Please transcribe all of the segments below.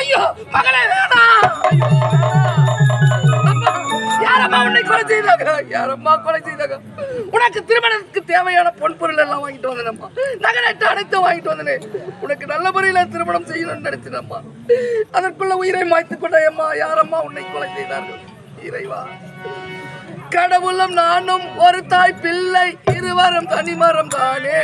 ஐயோ மகளே வேணாம். யாரம்மா உன்னை கொலை செய்தாங்க? யாரம்மா கொலை செய்தாங்க? உனக்கு திருமணத்துக்கு தேவையான பொன் பொருள் எல்லாம் வாங்கிட்டு வந்தேனம்மா நகை அனைத்தும் வாங்கிட்டு வந்தேன். உனக்கு நல்ல முறையில் திருமணம் செய்யணும்னு நினைச்சேனம்மா அதற்குள்ள உயிரை மாய்த்து கொண்டேம்மா யாரம்மா உன்னை கொலை செய்தார்கள்? இறைவா. கடவுளும் நானும் ஒரு தாய் பிள்ளை இருவரும் தனிமரம் தானே.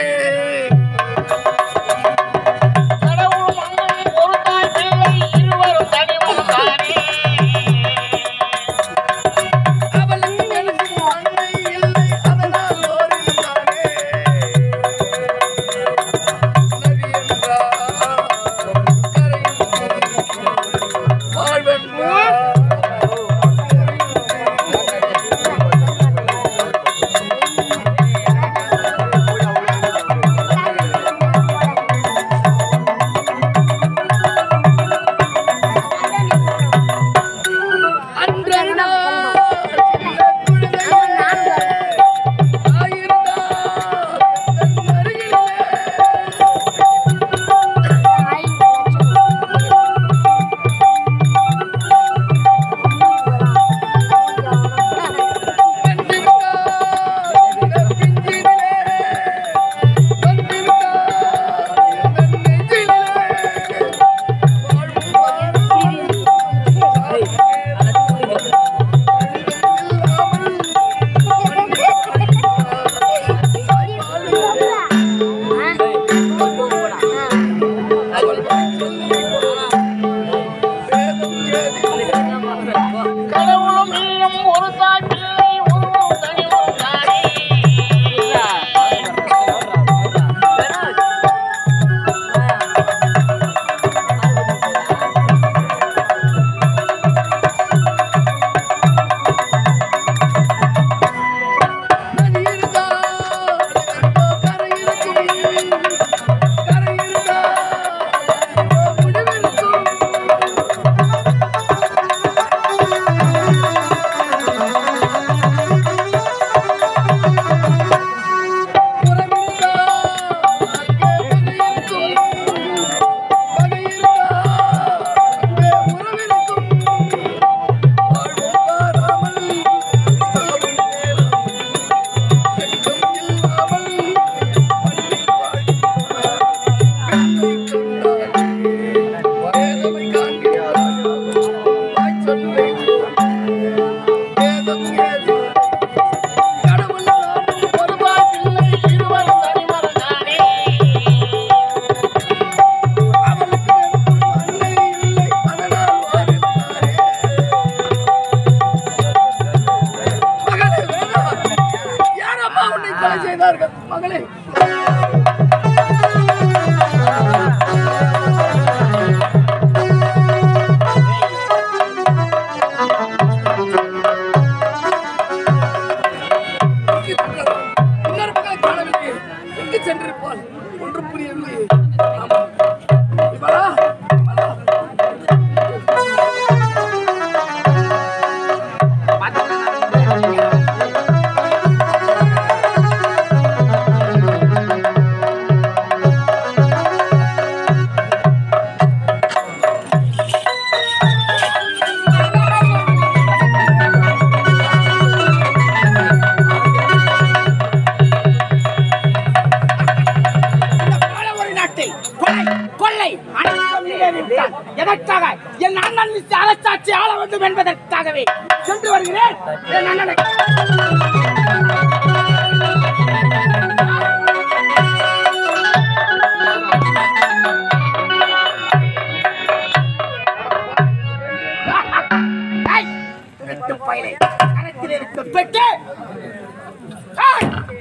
நிறைவேறிவிட்டால் எதற்காக? என் அண்ணன் அரசாட்சி ஆள வேண்டும் என்பதற்காகவே சென்று வருகிறேன். என் அண்ணனை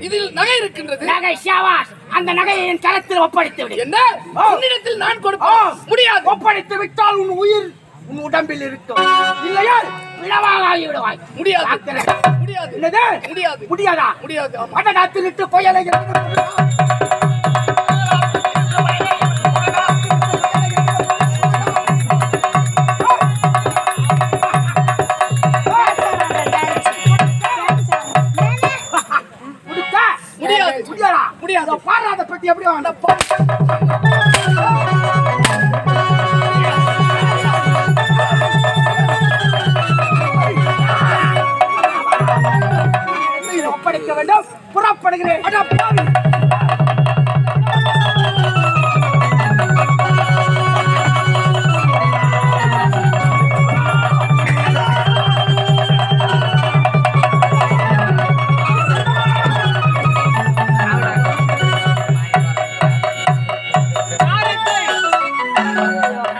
இதில் நகை இருக்கின்றது. நகை ஷாவாஸ் அந்த நகையை என் கரத்தில் ஒப்படைத்து விடு. என்ன. உன்னிடத்தில் நான் ஓ, கொடுப்பேன் முடியாது. ஒப்படைத்து விட்டால் உன் உயிர் உன் உடம்பில் இருக்கும். இல்லையா விடவாக ஆகிவிடுவாய் முடியாது. முடியாது. என்னது? முடியாது. முடியாதா? முடியாது. ஆமா. மடநாத்தில் இட்டு புயலை முடியாது. இதோ பாரு Thank.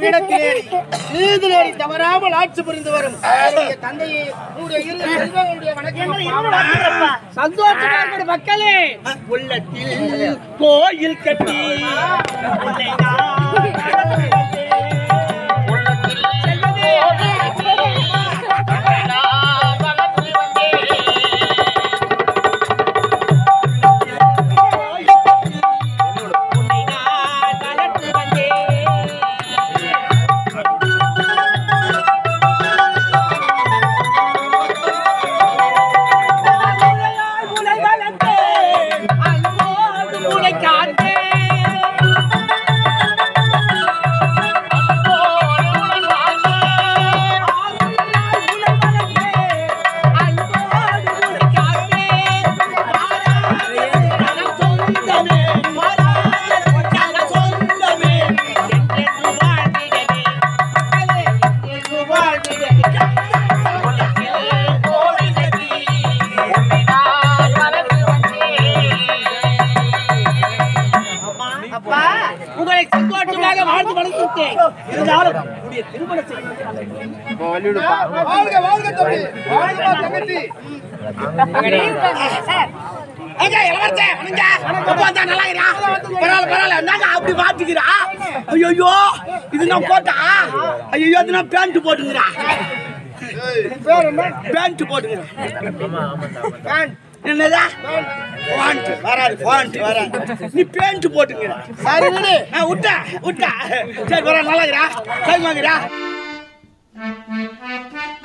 பீடத்திலேறி நீதிலேறி தவறாமல் ஆட்சி புரிந்து வரும். தந்தையே உங்களுடைய இரு செல்வங்களுடைய வணக்கம். சந்தோஷமா இருக்கிற மக்களே. உள்ளத்தில் கோயில் கட்டி. வாழ்க வாழ்க தம்பி வாழ்க தங்கச்சி நல்லா பரவாயில்ல, பரவாயில்ல. அப்படி மாட்டிக்கிறா? ஐயையோ, இது கோட்டா? ஐயையோ, இது பேண்ட் போட்டுக்கிறா. பேண்ட் போட்டுக்கிறா. பேண்ட். என்னதா? பேண்ட். வராது, பேண்ட் வராது. நீ பேண்ட் போட்டுக்கிறா. சரி, விடு. ஆ, விட்டா, விட்டா. சரி, பரவாயில்ல, நல்லா இருக்கிறா? சரி, Thank you.